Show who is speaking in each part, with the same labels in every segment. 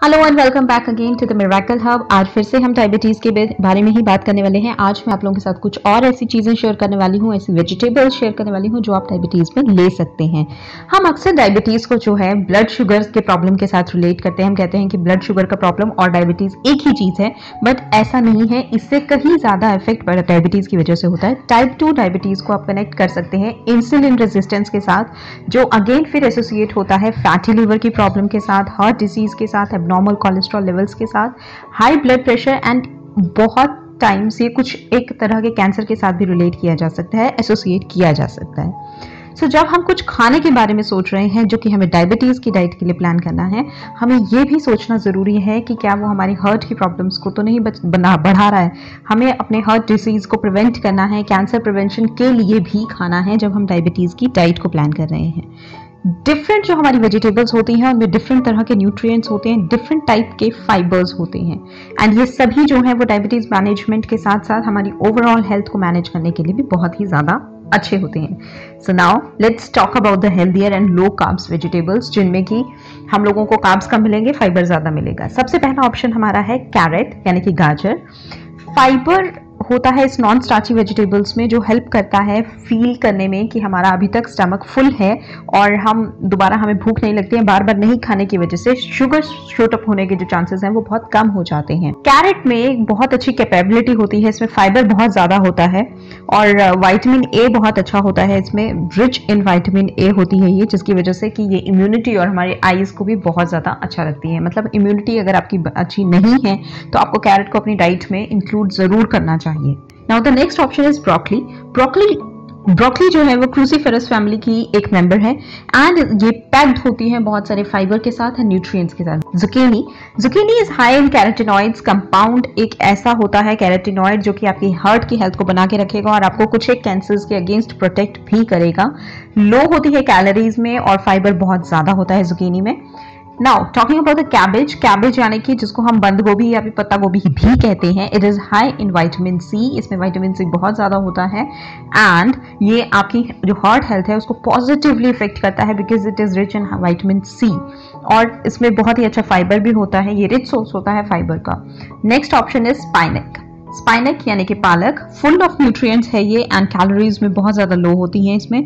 Speaker 1: Hello and welcome back again to the Miracle Hub आज फिर से हम डायबिटीज़ के बारे में ही बात करने वाले हैं। आज मैं आप लोगों के साथ कुछ और ऐसी चीज़ें शेयर करने वाली हूँ, ऐसी वेजिटेबल्स शेयर करने वाली हूँ जो आप डायबिटीज़ में ले सकते हैं। हम अक्सर डायबिटीज़ को जो है ब्लड शुगर के प्रॉब्लम के साथ रिलेट करते हैं। हम कहते हैं कि ब्लड शुगर का प्रॉब्लम और डायबिटीज़ एक ही चीज़ है बट ऐसा नहीं है। इससे कहीं ज़्यादा इफ़ेक्ट डायबिटीज़ की वजह से होता है। टाइप टू डायबिटीज़ को आप कनेक्ट कर सकते हैं इंसुलिन रेजिस्टेंस के साथ, जो अगेन फिर एसोसिएट होता है फैटी लिवर की प्रॉब्लम के साथ हार्ट डिज़ीज़ के साथ एबनॉर्मल कोलेस्ट्रॉल लेवल्स के साथ हाई ब्लड प्रेशर एंड बहुत टाइम से कुछ एक तरह के कैंसर के साथ भी रिलेट किया जा सकता है एसोसिएट किया जा सकता है। सो so, जब हम कुछ खाने के बारे में सोच रहे हैं जो कि हमें डायबिटीज़ की डाइट के लिए प्लान करना है हमें ये भी सोचना ज़रूरी है कि क्या वो हमारी हार्ट की प्रॉब्लम्स को तो नहीं बना बढ़ा रहा है। हमें अपने हार्ट डिज़ीज़ को प्रिवेंट करना है कैंसर प्रिवेंशन के लिए भी खाना है जब हम डायबिटीज़ की डाइट को प्लान कर रहे हैं। डिफरेंट जो हमारी वेजिटेबल्स होती हैं, उनमें डिफरेंट तरह के न्यूट्रिएंट्स होते हैं डिफरेंट टाइप के फाइबर्स होते हैं। एंड ये सभी जो है, वो डायबिटीज़ मैनेजमेंट के साथ साथ हमारी ओवरऑल हेल्थ को मैनेज करने के लिए भी बहुत ही ज़्यादा अच्छे होते हैं। So now let's talk about the healthier and low carbs vegetables जिनमें कि हम लोगों को कार्ब्स कम मिलेंगे फाइबर ज़्यादा मिलेगा। सबसे पहला ऑप्शन हमारा है कैरेट यानी कि गाजर। फाइबर होता है इस नॉन स्टार्ची वेजिटेबल्स में, जो हेल्प करता है फील करने में कि हमारा अभी तक स्टमक फुल है और हम दोबारा हमें भूख नहीं लगती है बार बार नहीं खाने की वजह से शुगर शोटअप होने के जो चांसेस हैं वो बहुत कम हो जाते हैं। कैरेट में एक बहुत अच्छी कैपेबिलिटी होती है, इसमें फाइबर बहुत ज़्यादा होता है और वाइटामिन ए बहुत अच्छा होता है, इसमें रिच इन वाइटामिन ए होती है ये, जिसकी वजह से कि ये इम्यूनिटी और हमारे आईज को भी बहुत ज़्यादा अच्छा रखती है। मतलब इम्यूनिटी अगर आपकी अच्छी नहीं है तो आपको कैरेट को अपनी डाइट में इंक्लूड ज़रूर करना चाहिए। चाहिए। Now the next option is broccoli broccoli broccoli जो है, वो क्रूसीफेरस फैमिली की एक मेंबर है। एंड ये पैक्ड होती है बहुत सारे फाइबर के साथ एंड न्यूट्रिएंट्स के साथ। Zucchini zucchini is high in carotenoids compound एक ऐसा होता है कैरेटिनॉइड जो कि आपकी हार्ट की हेल्थ को बना के रखेगा और आपको कुछ एक कैंसर्स के अगेंस्ट प्रोटेक्ट भी करेगा। लो होती है कैलोरीज में और फाइबर बहुत ज़्यादा होता है जुकीनी में। Now talking about the cabbage cabbage यानी कि जिसको हम बंद गोभी या फिर पत्ता गोभी भी कहते हैं it is high in vitamin C इसमें वाइटामिन सी बहुत ज़्यादा होता है एंड ये आपकी जो हार्ट हेल्थ है, उसको पॉजिटिवली इफ़ेक्ट करता है because it is rich in vitamin C और इसमें बहुत ही अच्छा फाइबर भी होता है, ये रिच सोर्स होता है फाइबर का। Next option is spinach spinach यानी कि पालक फुल ऑफ़ न्यूट्रिएंट्स है ये एंड कैलोरीज में बहुत ज़्यादा लो होती हैं इसमें।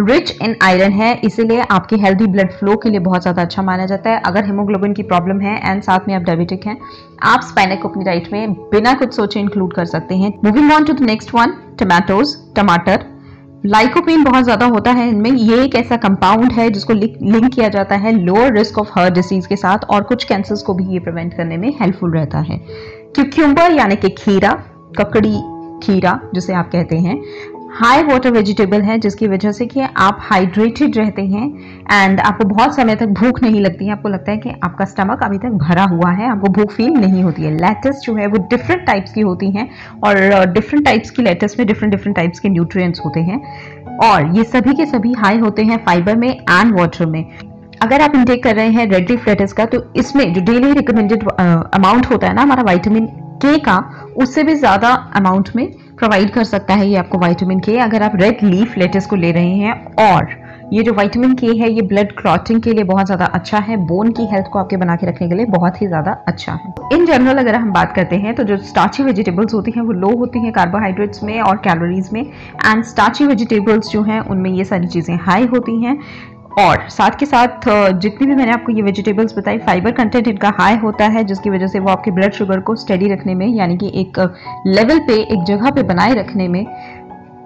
Speaker 1: रिच इन आयरन है, इसीलिए आपके हेल्दी ब्लड फ्लो के लिए बहुत ज़्यादा अच्छा माना जाता है। अगर हीमोग्लोबिन की प्रॉब्लम है एंड साथ में आप डायबिटिक हैं, आप स्पाइनक को अपनी डाइट में बिना कुछ सोचे इंक्लूड कर सकते हैं। Moving on to the next one tomatoes टमाटर। लाइकोपिन बहुत ज़्यादा होता है इनमें। ये एक ऐसा कंपाउंड है जिसको लिंक किया जाता है lower risk of heart disease के साथ और कुछ कैंसर्स को भी ये प्रिवेंट करने में हेल्पफुल रहता है। क्यूक्यूम्बर यानी कि खीरा, ककड़ी खीरा, जिसे आप कहते हैं हाई वाटर वेजिटेबल है, जिसकी वजह से कि आप हाइड्रेटेड रहते हैं एंड आपको बहुत समय तक भूख नहीं लगती है। आपको लगता है कि आपका स्टमक अभी तक भरा हुआ है, आपको भूख फील नहीं होती है। लेटस जो है वो डिफरेंट टाइप्स की होती हैं और डिफरेंट टाइप्स की लेटस में डिफरेंट डिफरेंट टाइप्स के न्यूट्रिएंट्स होते हैं। और ये सभी के सभी हाई होते हैं फाइबर में एंड वाटर में। अगर आप इंटेक कर रहे हैं रेड लीफ लेटस का तो इसमें जो डेली रिकमेंडेड अमाउंट होता है ना हमारा वाइटामिन के का, उससे भी ज़्यादा अमाउंट में प्रोवाइड कर सकता है ये आपको वाइटामिन के अगर आप रेड लीफ लेटेस को ले रहे हैं और ये जो विटामिन के है, ये ब्लड क्लॉटिंग के लिए बहुत ज़्यादा अच्छा है बोन की हेल्थ को आपके बना के रखने के लिए बहुत ही ज़्यादा अच्छा है। इन जनरल अगर हम बात करते हैं तो जो स्टार्ची वेजिटेबल्स होती हैं, वो लो होती हैं कार्बोहाइड्रेट्स में और कैलोरीज में एंड स्टार्ची वेजिटेबल्स जो हैं, उनमें ये सारी चीज़ें हाई होती हैं। और साथ के साथ जितनी भी मैंने आपको ये वेजिटेबल्स बताई फाइबर कंटेंट इनका हाई होता है, जिसकी वजह से वो आपके ब्लड शुगर को स्टडी रखने में, यानी कि एक लेवल पे, एक जगह पे बनाए रखने में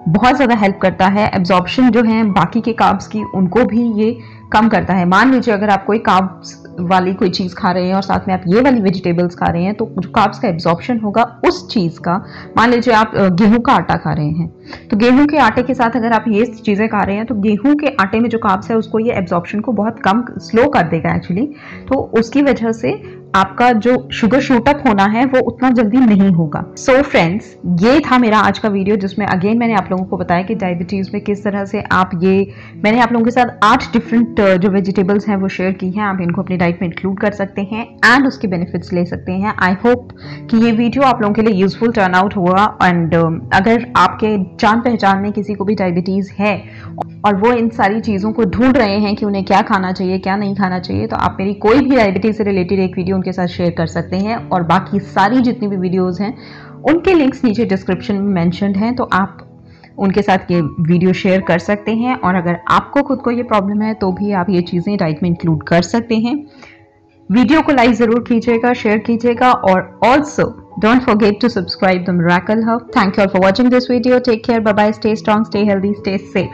Speaker 1: बहुत ज़्यादा हेल्प करता है। एब्जॉर्प्शन जो है, बाकी के काब्स की, उनको भी ये कम करता है। मान लीजिए, अगर आप कोई काब्स वाली कोई चीज़ खा रहे हैं और साथ में आप ये वाली वेजिटेबल्स खा रहे हैं तो जो काब्स का एब्जॉर्प्शन होगा, उस चीज़ का, मान लीजिए आप गेहूँ का आटा खा रहे हैं तो गेहूँ के आटे के साथ अगर आप ये चीज़ें खा रहे हैं तो गेहूँ के आटे में जो काब्स है, उसको ये एब्जॉर्प्शन को बहुत कम स्लो कर देगा एक्चुअली तो उसकी वजह से आपका जो शुगर शूटअप होना है, वो उतना जल्दी नहीं होगा। सो so फ्रेंड्स ये था मेरा आज का वीडियो जिसमें अगेन मैंने आप लोगों को बताया कि डायबिटीज़ में किस तरह से आप ये, मैंने आप लोगों के साथ आठ डिफरेंट जो वेजिटेबल्स हैं, वो शेयर की हैं। आप इनको अपनी डाइट में इंक्लूड कर सकते हैं एंड उसके बेनिफिट्स ले सकते हैं। आई होप कि ये वीडियो आप लोगों के लिए यूजफुल टर्न आउट हुआ एंड अगर आप आपके जान पहचान में किसी को भी डायबिटीज़ है और वो इन सारी चीज़ों को ढूंढ रहे हैं कि उन्हें क्या खाना चाहिए, क्या नहीं खाना चाहिए तो आप मेरी कोई भी डायबिटीज़ से रिलेटेड एक वीडियो उनके साथ शेयर कर सकते हैं और बाकी सारी जितनी भी वीडियोज़ हैं, उनके लिंक्स नीचे डिस्क्रिप्शन में मैंशनड हैं तो आप उनके साथ ये वीडियो शेयर कर सकते हैं और अगर आपको खुद को ये प्रॉब्लम है तो भी आप ये चीज़ें डाइट में इंक्लूड कर सकते हैं। वीडियो को लाइक ज़रूर कीजिएगा शेयर कीजिएगा और also Don't forget to subscribe the Miracle Hub. Thank you all for watching this video. Take care. Bye bye. Stay strong, stay healthy, stay safe.